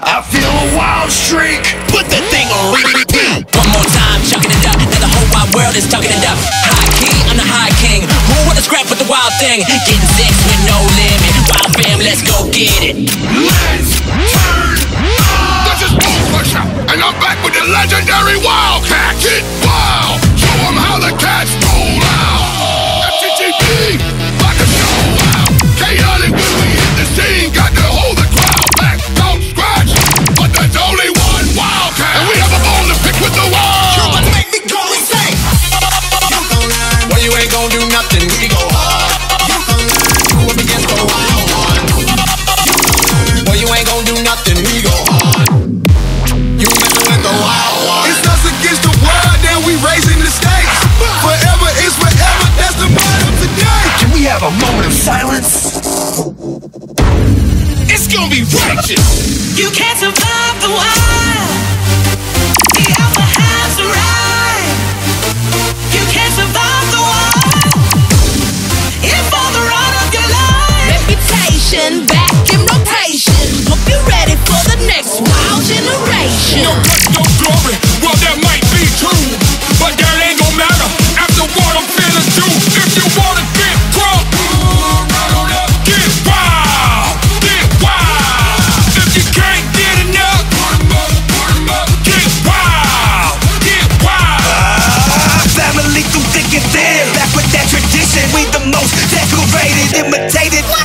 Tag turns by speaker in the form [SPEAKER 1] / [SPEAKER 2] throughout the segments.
[SPEAKER 1] I feel a wild streak.
[SPEAKER 2] Put the thing on repeat. One more time, chucking it up. Now the whole wide world is talking it up. High key, I'm the high king. Who wanna scrap with the wild thing? Getting sick with no limit. Wild fam, let's go get it.
[SPEAKER 3] Let's turn up. This is Bull and I'm back with the legendary Wildcat. Get gonna be righteous.
[SPEAKER 4] You can't survive the wild.
[SPEAKER 1] imitated.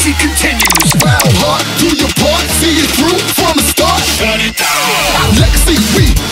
[SPEAKER 1] legacy continues.
[SPEAKER 3] Bow, heart, do your part, see it through from the start. Shut it down. Legacy, we